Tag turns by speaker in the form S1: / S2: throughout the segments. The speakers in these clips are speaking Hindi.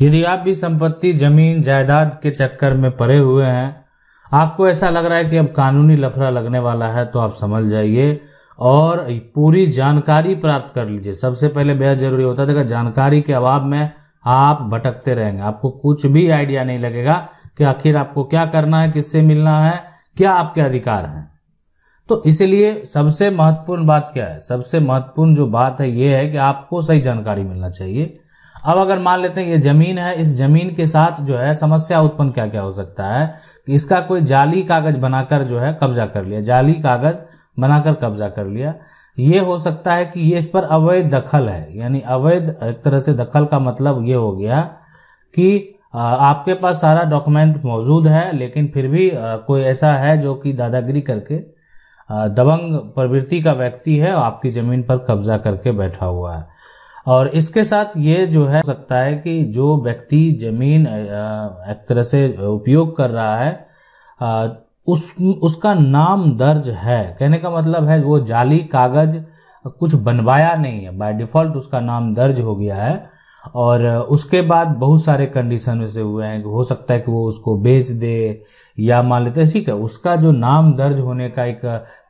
S1: यदि आप भी संपत्ति, ज़मीन, जायदाद के चक्कर में पड़े हुए हैं, आपको ऐसा लग रहा है कि अब कानूनी लफड़ा लगने वाला है तो आप समझ जाइए और पूरी जानकारी प्राप्त कर लीजिए। सबसे पहले बेहद ज़रूरी होता है जानकारी के अभाव में आप भटकते रहेंगे। आपको कुछ भी आइडिया नहीं लगेगा कि आखिर आपको क्या करना है, किससे मिलना है, क्या आपके अधिकार हैं। तो इसलिए सबसे महत्वपूर्ण बात क्या है? सबसे महत्वपूर्ण जो बात है, ये है कि आपको सही जानकारी मिलना चाहिए। अब अगर मान लेते हैं ये ज़मीन है, इस ज़मीन के साथ जो है समस्या उत्पन्न क्या क्या हो सकता है? कि इसका कोई जाली कागज़ बनाकर जो है कब्जा कर लिया, जाली कागज़ बनाकर कब्जा कर लिया। ये हो सकता है कि ये इस पर अवैध दखल है, यानी अवैध एक तरह से दखल का मतलब ये हो गया कि आपके पास सारा डॉक्यूमेंट मौजूद है, लेकिन फिर भी कोई ऐसा है जो कि दादागिरी करके दबंग प्रवृत्ति का व्यक्ति है आपकी ज़मीन पर कब्जा करके बैठा हुआ है। और इसके साथ ये जो है सकता है कि जो व्यक्ति ज़मीन एक तरह से उपयोग कर रहा है उस, उसका नाम दर्ज है। कहने का मतलब है वो जाली कागज़ कुछ बनवाया नहीं है। बाय डिफ़ॉल्ट उसका नाम दर्ज हो गया है। और उसके बाद बहुत सारे कंडीशन ऐसे हुए हैं हो सकता है कि वो उसको बेच दे या मान लेते हैं, ठीक है, उसका जो नाम दर्ज होने का एक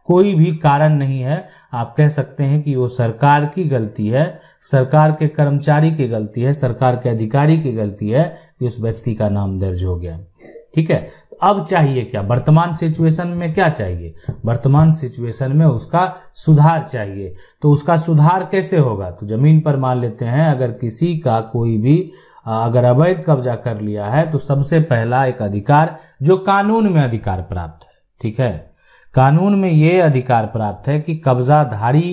S1: कोई भी कारण नहीं है। आप कह सकते हैं कि वो सरकार की गलती है, सरकार के कर्मचारी की गलती है, सरकार के अधिकारी की गलती है कि उस व्यक्ति का नाम दर्ज हो गया। ठीक है अब चाहिए क्या? वर्तमान सिचुएशन में क्या चाहिए? वर्तमान सिचुएशन में उसका सुधार चाहिए। तो उसका सुधार कैसे होगा? तो ज़मीन पर मान लेते हैं, अगर किसी का कोई भी अगर अवैध कब्जा कर लिया है तो सबसे पहला एक अधिकार जो कानून में अधिकार प्राप्त है। ठीक है? कानून में ये अधिकार प्राप्त है कि कब्जाधारी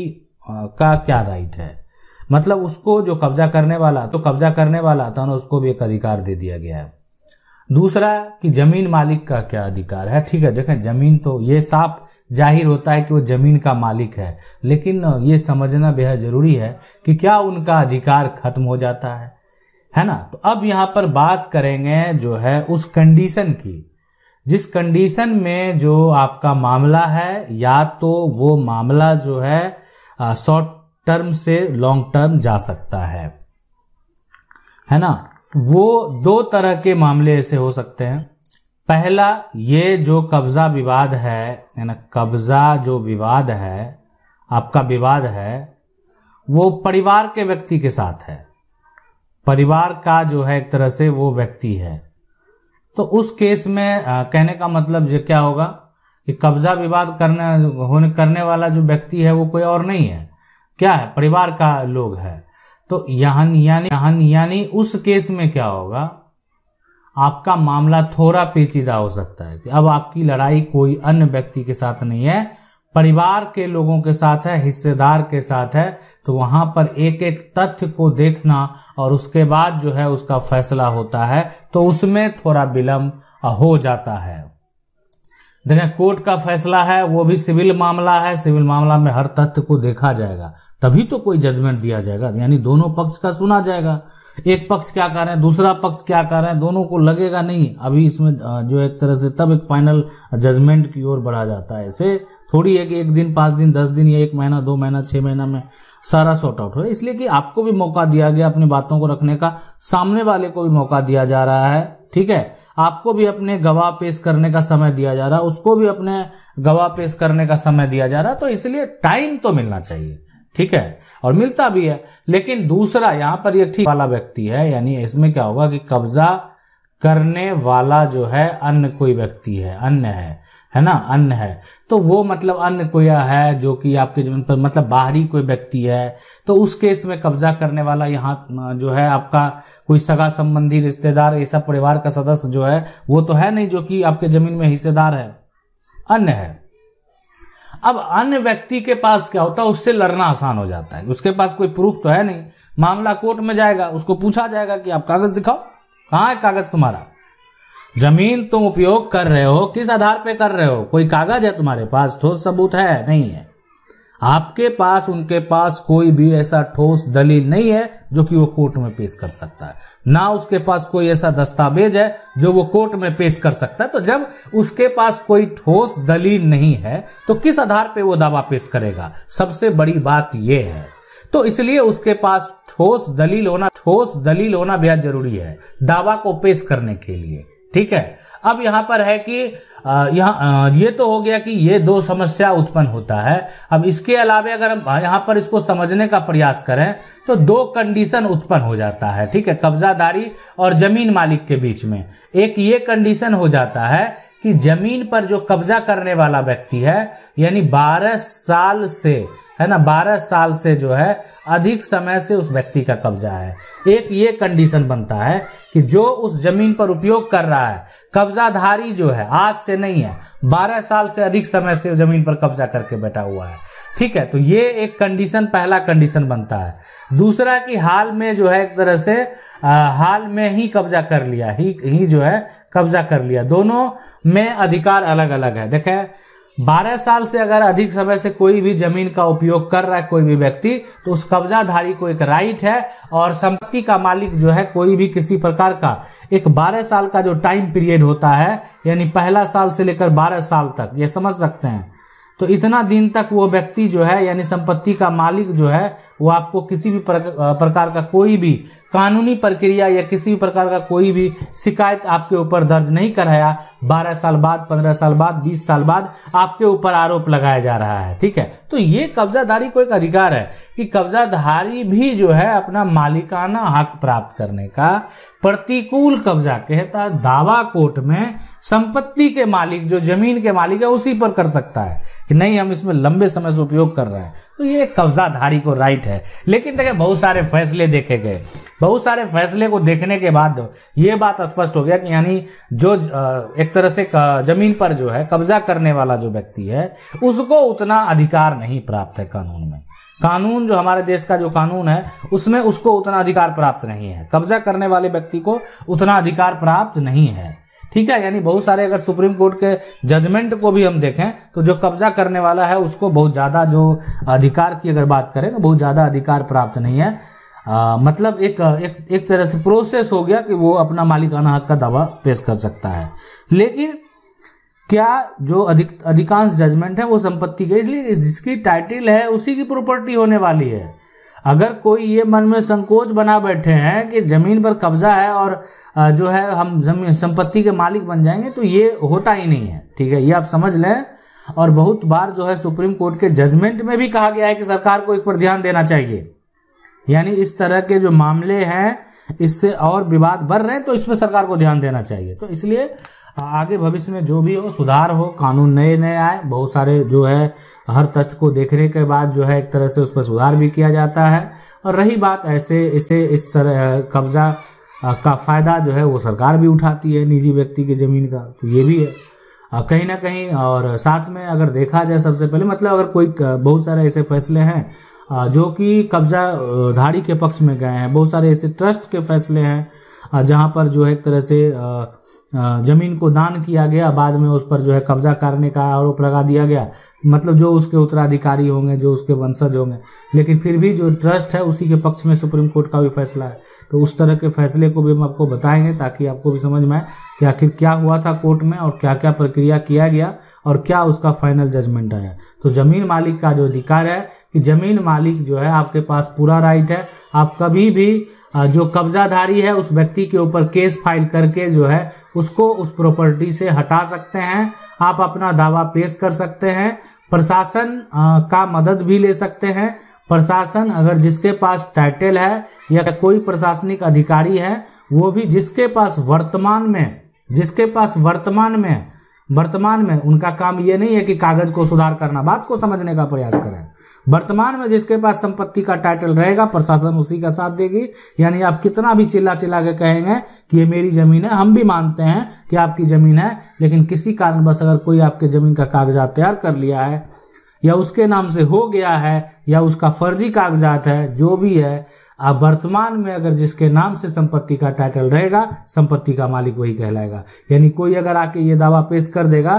S1: का क्या राइट है। मतलब उसको जो कब्जा करने वाला तो कब्जा करने वाला था ना, उसको भी एक अधिकार दे दिया गया है। दूसरा कि ज़मीन मालिक का क्या अधिकार है? ठीक है, देखें, ज़मीन तो ये साफ़ ज़ाहिर होता है कि वो ज़मीन का मालिक है, लेकिन ये समझना बेहद ज़रूरी है कि क्या उनका अधिकार खत्म हो जाता है है ना? तो अब यहाँ पर बात करेंगे जो है उस कंडीशन की। जिस कंडीशन में जो आपका मामला है, या तो वो मामला जो है शॉर्ट टर्म से लॉन्ग टर्म जा सकता है है ना? वो दो तरह के मामले ऐसे हो सकते हैं। पहला ये जो कब्जा विवाद है ना कब्जा जो विवाद है आपका विवाद है वो परिवार के व्यक्ति के साथ है। परिवार का जो है एक तरह से वो व्यक्ति है। तो उस केस में आ, कहने का मतलब ये क्या होगा कि कब्जा विवाद करने होने करने वाला जो व्यक्ति है वो कोई और नहीं है। क्या है? परिवार का लोग है। तो यहाँ यानी यहाँ यानी उस केस में क्या होगा? आपका मामला थोड़ा पेचीदा हो सकता है कि अब आपकी लड़ाई कोई अन्य व्यक्ति के साथ नहीं है, परिवार के लोगों के साथ है, हिस्सेदार के साथ है तो वहाँ पर एक एक तथ्य को देखना और उसके बाद जो है उसका फैसला होता है तो उसमें थोड़ा विलंब हो जाता है। देखें, कोर्ट का फैसला है, वो भी सिविल मामला है, सिविल मामला में हर तथ्य को देखा जाएगा। तभी तो कोई जजमेंट दिया जाएगा, यानी दोनों पक्ष का सुना जाएगा। एक पक्ष क्या कर रहे हैं, दूसरा पक्ष क्या कर रहे हैं, दोनों को लगेगा नहीं। अभी इसमें जो एक तरह से तब एक फाइनल जजमेंट की ओर बढ़ा जाता है। ऐसे थोड़ी है कि एक दिन, पाँच दिन, दस दिन या एक महीना, दो महीना छः महीना में सारा सॉर्ट आउट हो। इसलिए कि आपको भी मौका दिया गया अपनी बातों को रखने का। सामने वाले को भी मौका दिया जा रहा है। ठीक है? आपको भी अपने गवाह पेश करने का समय दिया जा रहा है उसको भी अपने गवाह पेश करने का समय दिया जा रहा है तो इसलिए टाइम तो मिलना चाहिए, ठीक है? और मिलता भी है, लेकिन दूसरा यहाँ पर ये ठीक वाला व्यक्ति है, यानी इसमें क्या होगा कि कब्जा करने वाला जो है अन्य कोई व्यक्ति है, अन्य है है ना? अन्य है। तो वो मतलब अन्य कोई है जो कि आपके जीवन पर मतलब बाहरी कोई व्यक्ति है तो उस केस में कब्जा करने वाला यहाँ, जो है आपका कोई सगा संबंधी, रिश्तेदार ऐसा परिवार का सदस्य जो है, वो तो है नहीं जो कि आपके ज़मीन में हिस्सेदार है। अन्य है। अब अन्य व्यक्ति के पास क्या होता है, उससे लड़ना आसान हो जाता है। उसके पास कोई प्रूफ तो है नहीं। मामला कोर्ट में जाएगा, उसको पूछा जाएगा कि आप कागज़ दिखाओ। कहाँ है कागज़ तुम्हारा। ज़मीन तुम उपयोग कर रहे हो, किस आधार पे कर रहे हो? कोई कागज़ है तुम्हारे पास? ठोस सबूत है? नहीं है। आपके पास, उनके पास कोई भी ऐसा ठोस दलील नहीं है, जो कि वो कोर्ट में पेश कर सकता है। ना उसके पास कोई ऐसा दस्तावेज़ है, जो वो कोर्ट में पेश कर सकता है। तो जब उसके पास कोई ठोस दलील नहीं है तो किस आधार पे वो दावा पेश करेगा? सबसे बड़ी बात यह है तो इसलिए उसके पास ठोस दलील होना, ठोस दलील होना बेहद ज़रूरी है, दावा को पेश करने के लिए। ठीक है? अब यहाँ पर है कि यहाँ ये तो हो गया कि ये दो समस्या उत्पन्न होता है। अब इसके अलावा अगर हम, यहाँ पर इसको समझने का प्रयास करें तो दो कंडीशन उत्पन्न हो जाता है। ठीक है? कब्जादारी और ज़मीन मालिक के बीच में। एक ये कंडीशन हो जाता है कि ज़मीन पर जो कब्जा करने वाला व्यक्ति है, यानी 12 साल से, है ना 12 साल से जो है, अधिक समय से उस व्यक्ति का कब्जा है। एक ये कंडीशन बनता है कि जो उस ज़मीन पर उपयोग कर रहा है, कब्जाधारी जो है, आज से नहीं है 12 साल से अधिक समय से ज़मीन पर कब्जा करके बैठा हुआ है। ठीक है तो ये एक कंडीशन पहला कंडीशन बनता है। दूसरा कि हाल में जो है एक तरह से आ, हाल में ही कब्जा कर लिया ही ही जो है कब्जा कर लिया। दोनों में अधिकार अलग अलग है। देखें बारह साल से अगर अधिक समय से कोई भी ज़मीन का उपयोग कर रहा है कोई भी व्यक्ति तो उस कब्जाधारी को एक राइट है और संपत्ति का मालिक जो है कोई भी किसी प्रकार का। एक बारह साल का जो टाइम पीरियड होता है यानी पहला साल से लेकर बारह साल तक ये समझ सकते हैं। तो इतना दिन तक वो व्यक्ति जो है, यानी संपत्ति का मालिक जो है, वो आपको किसी भी प्रकार का कोई भी कानूनी प्रक्रिया या किसी भी प्रकार का कोई भी शिकायत आपके ऊपर दर्ज नहीं कराया, बारह साल बाद, पंद्रह साल बाद, बीस साल बाद आपके ऊपर आरोप लगाया जा रहा है, ठीक है? तो ये कब्जाधारी को एक अधिकार है कि कब्जाधारी भी जो है, अपना मालिकाना हक प्राप्त करने का प्रतिकूल कब्जा कहता है। दावा कोर्ट में संपत्ति के मालिक, जो ज़मीन के मालिक है, उसी पर कर सकता है। कि नहीं, हम इसमें लंबे समय से उपयोग कर रहे हैं। तो ये कब्जाधारी को राइट है। लेकिन देखिए, बहुत सारे फैसले देखे गए। बहुत सारे फैसले को देखने के बाद ये बात स्पष्ट हो गया कि यानी जो एक तरह से ज़मीन पर जो है, कब्जा करने वाला जो व्यक्ति है, उसको उतना अधिकार नहीं प्राप्त है कानून में। कानून जो हमारे देश का जो कानून है, उसमें उसको उतना अधिकार प्राप्त नहीं है। कब्जा करने वाले व्यक्ति को उतना अधिकार प्राप्त नहीं है। ठीक है? यानी बहुत सारे अगर सुप्रीम कोर्ट के जजमेंट को भी हम देखें तो जो कब्जा करने वाला है, उसको बहुत ज़्यादा जो अधिकार की अगर बात करें तो बहुत ज़्यादा अधिकार प्राप्त नहीं है। आ, मतलब एक, एक एक तरह से प्रोसेस हो गया कि वो अपना मालिकाना हक का दावा पेश कर सकता है। लेकिन क्या जो अधिक अधिकांश जजमेंट है वो संपत्ति के इसलिए जिसकी टाइटल है उसी की प्रॉपर्टी होने वाली है। अगर कोई ये मन में संकोच बना बैठे हैं कि ज़मीन पर कब्जा है और जो है हम ज़मीन संपत्ति के मालिक बन जाएँगे तो ये होता ही नहीं है ठीक है? ये आप समझ लें। और बहुत बार जो है सुप्रीम कोर्ट के जजमेंट में भी कहा गया है कि सरकार को इस पर ध्यान देना चाहिए। यानी इस तरह के जो मामले हैं, इससे और विवाद बढ़ रहे हैं तो इस पर सरकार को ध्यान देना चाहिए। तो इसलिए आगे भविष्य में जो भी हो, सुधार हो, कानून नए नए आए, बहुत सारे जो है, हर तथ्य को देखने के बाद जो है, एक तरह से उस पर सुधार भी किया जाता है। और रही बात ऐसे, इसे, इस तरह कब्जा का फ़ायदा जो है, वो सरकार भी उठाती है, निजी व्यक्ति की ज़मीन का। तो ये भी है। कहीं ना कहीं, और साथ में अगर देखा जाए सबसे पहले मतलब अगर कोई बहुत सारे ऐसे फैसले हैं जो कि कब्जा धारी के पक्ष में गए हैं। बहुत सारे ऐसे ट्रस्ट के फैसले हैं जहाँ पर जो है एक तरह से ज़मीन को दान किया गया, बाद में उस पर जो है कब्जा करने का आरोप लगा दिया गया। मतलब जो उसके उत्तराधिकारी होंगे, जो उसके वंशज होंगे। लेकिन फिर भी जो ट्रस्ट है, उसी के पक्ष में सुप्रीम कोर्ट का भी फैसला है। तो उस तरह के फैसले को भी हम आपको बताएँगे, ताकि आपको भी समझ में आए कि आखिर क्या हुआ था कोर्ट में और क्या क्या प्रक्रिया किया गया और क्या उसका फाइनल जजमेंट आया। तो ज़मीन मालिक का जो अधिकार है कि ज़मीन मालिक जो है आपके पास पूरा राइट है। आप कभी भी जो कब्जाधारी है, उस व्यक्ति के ऊपर केस फ़ाइल करके जो है उसको उस प्रॉपर्टी से हटा सकते हैं। आप अपना दावा पेश कर सकते हैं। प्रशासन का मदद भी ले सकते हैं। प्रशासन अगर जिसके पास टाइटल है या कोई प्रशासनिक अधिकारी है, वो भी जिसके पास वर्तमान में, जिसके पास वर्तमान में वर्तमान में उनका काम ये नहीं है कि कागज़ को सुधार करना, बात को समझने का प्रयास करें। वर्तमान में जिसके पास संपत्ति का टाइटल रहेगा, प्रशासन उसी का साथ देगी। यानी आप कितना भी चिल्ला चिल्ला के कहेंगे कि ये मेरी ज़मीन है, हम भी मानते हैं कि आपकी ज़मीन है, लेकिन किसी कारणवश अगर कोई आपके ज़मीन का कागजात तैयार कर लिया है, या उसके नाम से हो गया है, या उसका फर्जी कागजात है, जो भी है अब वर्तमान में अगर जिसके नाम से संपत्ति का टाइटल रहेगा, संपत्ति का मालिक वही कहलाएगा। यानी कोई अगर आके ये दावा पेश कर देगा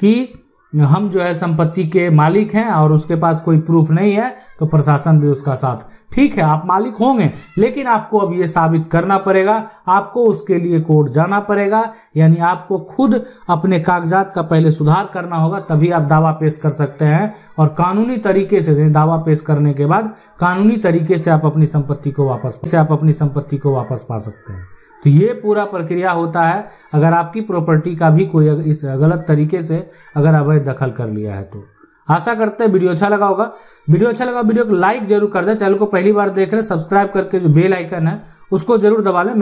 S1: कि हम जो है संपत्ति के मालिक हैं और उसके पास कोई प्रूफ नहीं है तो प्रशासन भी उसका साथ ठीक है, आप मालिक होंगे, लेकिन आपको अब ये साबित करना पड़ेगा, आपको उसके लिए कोर्ट जाना पड़ेगा, यानी आपको खुद अपने कागजात का पहले सुधार करना होगा, तभी आप दावा पेश कर सकते हैं, और कानूनी तरीके से दावा पेश करने के बाद कानूनी तरीके से आप अपनी संपत्ति को वापस, से आप अपनी संपत्ति को वापस पा सकते हैं। तो ये पूरा प्रक्रिया होता है, अगर आपकी प्रॉपर्टी का भी कोई इस गलत तरीके से अगर अवैध दखल कर लिया है तो। आशा करते हैं वीडियो अच्छा लगा होगा। वीडियो अच्छा लगा, वीडियो को लाइक ज़रूर कर दे। चैनल को पहली बार देख रहे सब्सक्राइब करके जो बेल आइकन है, उसको ज़रूर दबा लें।